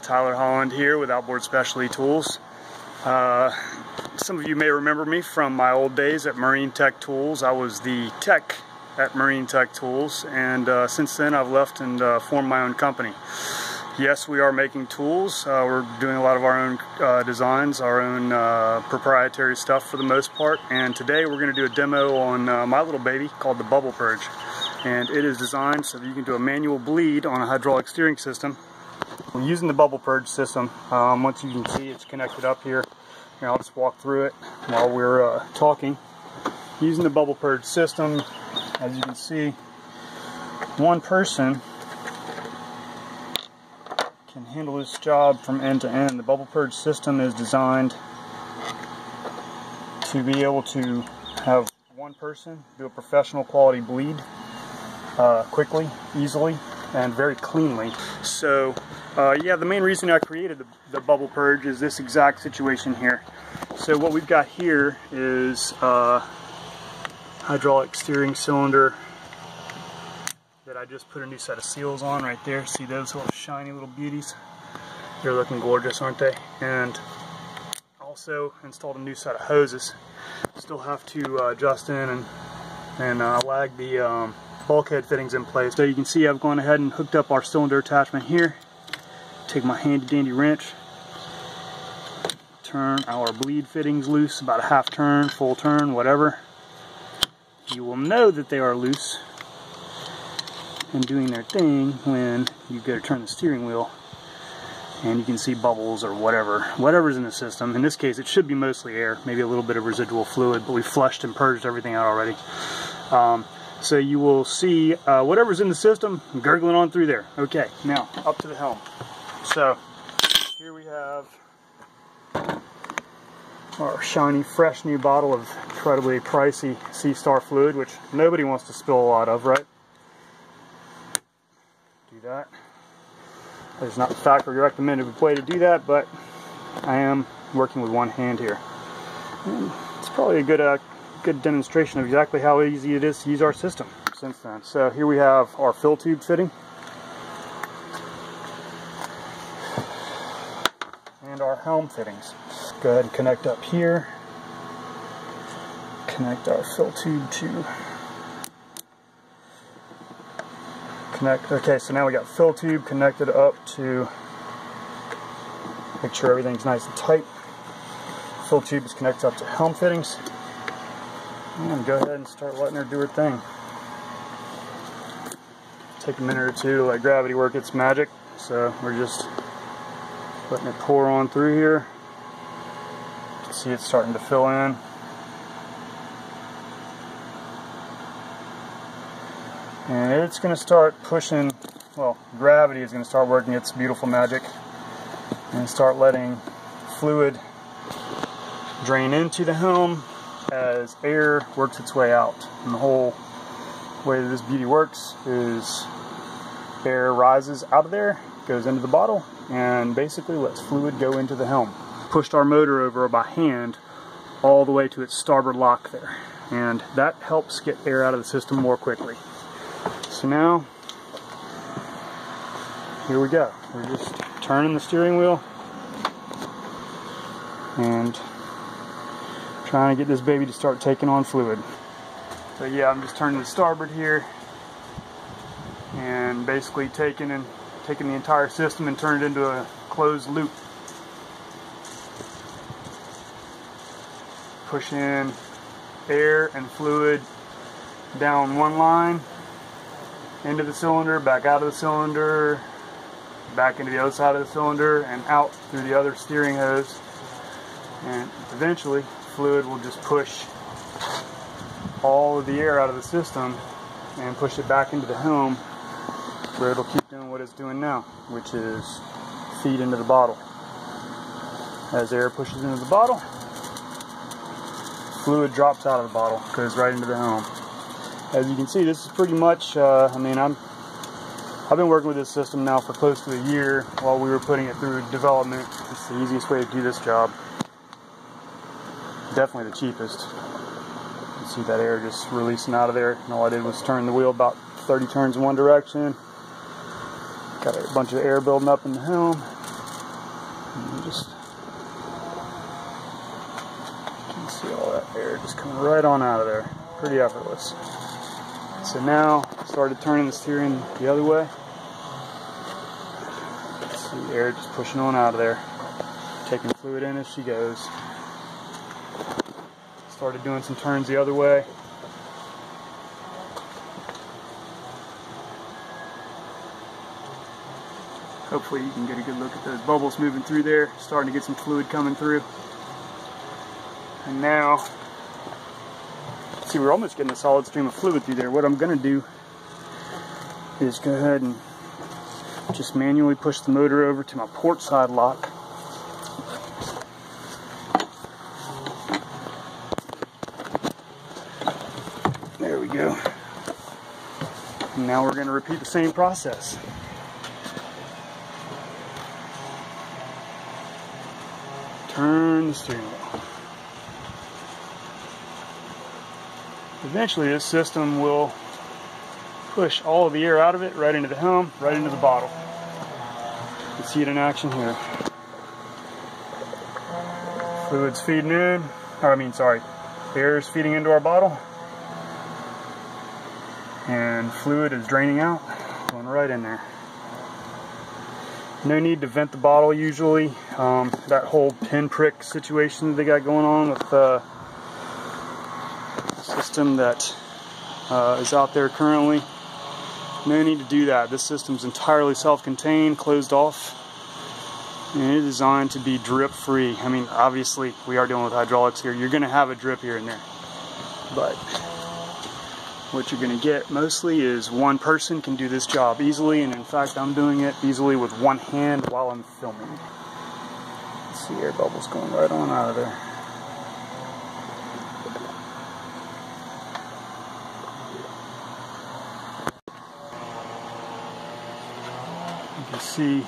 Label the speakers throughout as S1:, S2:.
S1: Tyler Holland here with Outboard Specialty Tools. Uh, some of you may remember me from my old days at Marine Tech Tools. I was the tech at Marine Tech Tools and uh, since then I've left and uh, formed my own company. Yes, we are making tools. Uh, we're doing a lot of our own uh, designs, our own uh, proprietary stuff for the most part and today we're going to do a demo on my little baby called the Bubble Purge and it is designed so that you can do a manual bleed on a hydraulic steering system. We're using the bubble purge system. Um, once you can see it's connected up here, here I'll just walk through it while we're uh, talking. Using the bubble purge system, as you can see, one person can handle this job from end to end. The bubble purge system is designed to be able to have one person do a professional quality bleed uh, quickly, easily, and very cleanly. So uh, yeah, the main reason I created the, the, bubble purge is this exact situation here. So what we've got here is a uh, hydraulic steering cylinder that I just put a new set of seals on right there. See those little shiny little beauties? They're looking gorgeous, aren't they? And also installed a new set of hoses. Still have to uh, adjust in and, and uh, lag the um, bulkhead fittings in place. So you can see I've gone ahead and hooked up our cylinder attachment here. Take my handy dandy wrench, turn our bleed fittings loose, about a half turn, full turn, whatever. You will know that they are loose and doing their thing when you go to turn the steering wheel and you can see bubbles or whatever, whatever's in the system. In this case, it should be mostly air, maybe a little bit of residual fluid, but we flushed and purged everything out already. Um, so you will see uh, whatever's in the system gurgling on through there. Okay, now up to the helm. So here we have our shiny, fresh new bottle of incredibly pricey SeaStar fluid, which nobody wants to spill a lot of, right? Do that. That is not the factory recommended way to do that, but I am working with one hand here. And it's probably a good uh, good demonstration of exactly how easy it is to use our system since then. So here we have our fill tube fitting. Our helm fittings. Go ahead and connect up here. Connect our fill tube to connect. Okay, so now we got fill tube connected up to make sure everything's nice and tight. Fill tube is connected up to helm fittings. And go ahead and start letting her do her thing. Take a minute or two to let gravity work its magic. So we're just letting it pour on through here. You can see it's starting to fill in. And it's going to start pushing, well, gravity is going to start working its beautiful magic and start letting fluid drain into the helm as air works its way out. And the whole way that this beauty works is air rises out of there, goes into the bottle, and basically lets fluid go into the helm. Pushed our motor over by hand all the way to its starboard lock there. And that helps get air out of the system more quickly. So now, here we go. We're just turning the steering wheel and trying to get this baby to start taking on fluid. So yeah, I'm just turning the starboard here and basically taking and taking the entire system and turn it into a closed loop. Push in air and fluid down one line into the cylinder, back out of the cylinder, back into the other side of the cylinder, and out through the other steering hose. And eventually fluid will just push all of the air out of the system and push it back into the helm where it'll keep doing what it's doing now, which is feed into the bottle. As air pushes into the bottle, fluid drops out of the bottle, goes right into the helm. As you can see, this is pretty much, uh, I mean, I'm, I've been working with this system now for close to a year while we were putting it through development. It's the easiest way to do this job definitely the cheapest. You see that air just releasing out of there. And all I did was turn the wheel about 30 turns in one direction. Got a bunch of air building up in the helm. Just can see all that air just coming right on out of there. Pretty effortless. So now started turning the steering the other way. See air just pushing on out of there. Taking fluid in as she goes. Started doing some turns the other way. Hopefully you can get a good look at those bubbles moving through there. Starting to get some fluid coming through. And now, see we're almost getting a solid stream of fluid through there. What I'm to do is go ahead and just manually push the motor over to my port side lock. There we go. Now we're to repeat the same process. Turn the steering wheel. Eventually this system will push all of the air out of it right into the helm, right into the bottle. You can see it in action here. Fluid's feeding in, or I mean sorry, air is feeding into our bottle and fluid is draining out, going right in there. No need to vent the bottle usually. Um, that whole pinprick situation that they got going on with the system that uh, is out there currently. No need to do that. This system's entirely self-contained, closed off, and it is designed to be drip free. I mean, obviously, we are dealing with hydraulics here. You're going to have a drip here and there, but what you're going to get mostly is one person can do this job easily, and in fact, I'm doing it easily with one hand while I'm filming. See air bubbles going right on out of there. You can see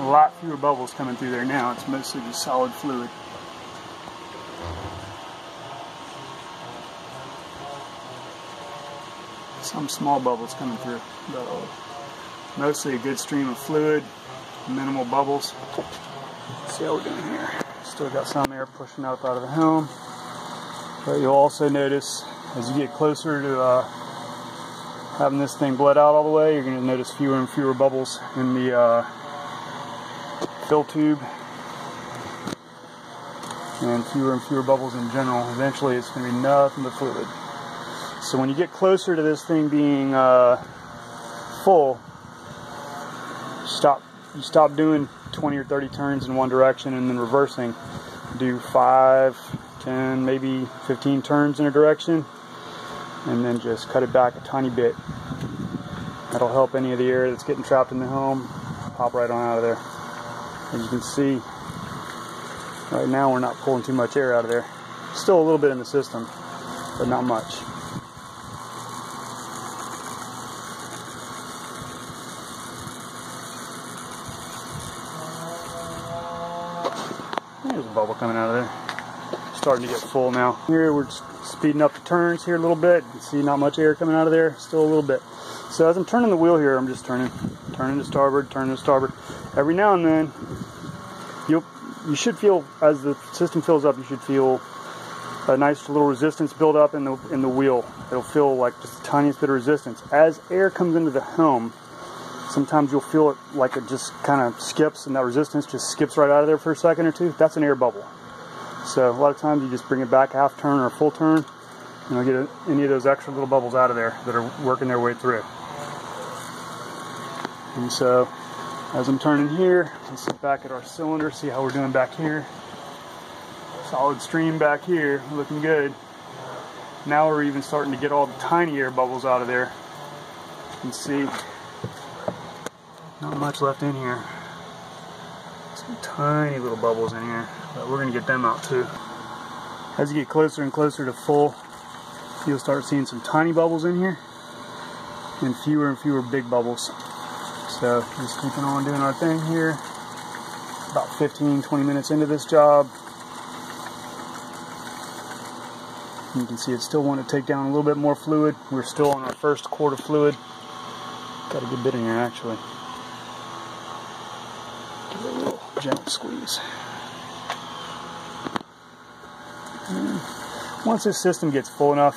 S1: a lot fewer bubbles coming through there now. It's mostly just solid fluid. some small bubbles coming through, but mostly a good stream of fluid, minimal bubbles. Let's see how we're doing here. Still got some air pushing up out of the helm, but you'll also notice as you get closer to uh, having this thing bled out all the way, you're going to notice fewer and fewer bubbles in the uh, fill tube and fewer and fewer bubbles in general. Eventually it's going to be nothing but fluid. So when you get closer to this thing being uh, full, stop. You stop doing 20 or 30 turns in one direction and then reversing. Do five, 10, maybe 15 turns in a direction, and then just cut it back a tiny bit. That'll help any of the air that's getting trapped in the helm pop right on out of there. As you can see, right now we're not pulling too much air out of there. Still a little bit in the system, but not much. There's a bubble coming out of there. Starting to get full now. Here we're speeding up the turns here a little bit. You see not much air coming out of there, still a little bit. So as I'm turning the wheel here, I'm just turning, turning to starboard, turning to starboard. Every now and then, you you should feel as the system fills up, you should feel a nice little resistance build up in the in the wheel. It'll feel like just the tiniest bit of resistance. As air comes into the helm, Sometimes you'll feel it like it just kind of skips and that resistance just skips right out of there for a second or two. That's an air bubble. So a lot of times you just bring it back half turn or full turn and you'll get any of those extra little bubbles out of there that are working their way through. And so as I'm turning here, let's look back at our cylinder, see how we're doing back here. Solid stream back here, looking good. Now we're even starting to get all the tiny air bubbles out of there. You can see not much left in here. Some tiny little bubbles in here, but we're to get them out too. As you get closer and closer to full, you'll start seeing some tiny bubbles in here and fewer and fewer big bubbles. So just keeping on doing our thing here. About 15, 20 minutes into this job. You can see it still want to take down a little bit more fluid. We're still on our first quart of fluid. Got a good bit in here actually. Give it a little gentle squeeze. And once this system gets full enough,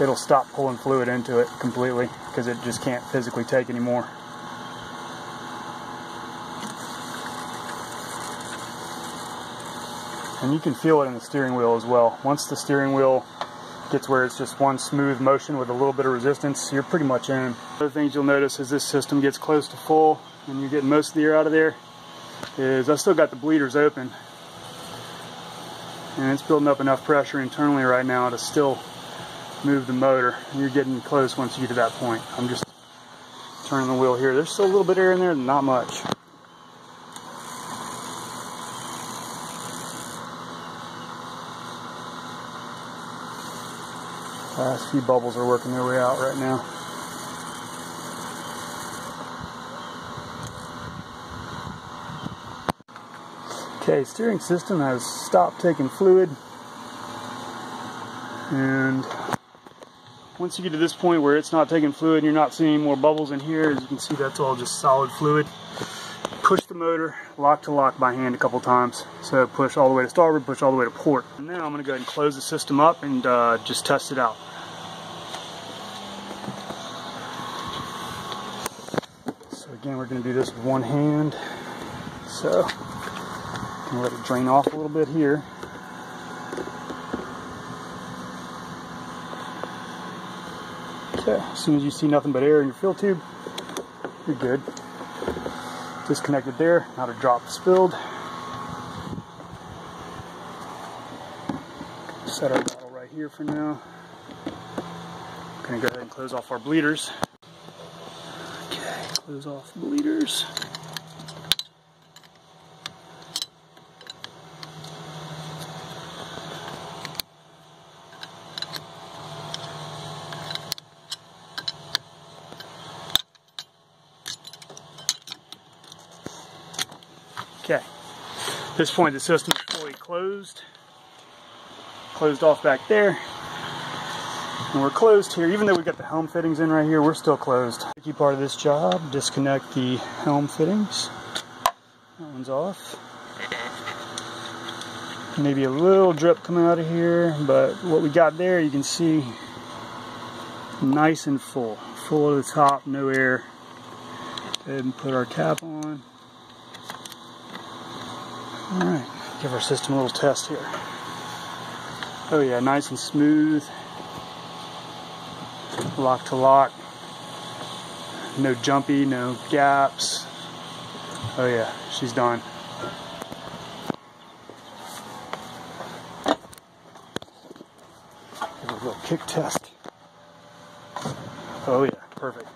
S1: it'll stop pulling fluid into it completely because it just can't physically take anymore. And you can feel it in the steering wheel as well. Once the steering wheel gets where it's just one smooth motion with a little bit of resistance, you're pretty much in. Other things you'll notice as this system gets close to full and you're getting most of the air out of there is I've still got the bleeders open and it's building up enough pressure internally right now to still move the motor. You're getting close once you get to that point. I'm just turning the wheel here. There's still a little bit of air in there, not much. Last few bubbles are working their way out right now. Okay, steering system has stopped taking fluid. And once you get to this point where it's not taking fluid and you're not seeing any more bubbles in here, as you can see that's all just solid fluid. Push the motor lock to lock by hand a couple times. So push all the way to starboard, push all the way to port. And now I'm going to go ahead and close the system up and uh, just test it out. So again, we're going to do this with one hand. So, let it drain off a little bit here. Okay, as soon as you see nothing but air in your fill tube, you're good. Disconnect it there, now to drop spilled. Set our bottle right here for now. Gonna go ahead and close off our bleeders. Okay, close off bleeders. This point the system is fully closed. Closed off back there. And we're closed here. Even though we've got the helm fittings in right here, we're still closed. Key part of this job, disconnect the helm fittings. That one's off. Maybe a little drip coming out of here, but what we got there, you can see nice and full. Full to the top, no air. Go ahead and put our cap on. Alright, give our system a little test here. Oh yeah, nice and smooth. Lock to lock. No jumpy, no gaps. Oh yeah, she's done. Give a little kick test. Oh yeah, perfect.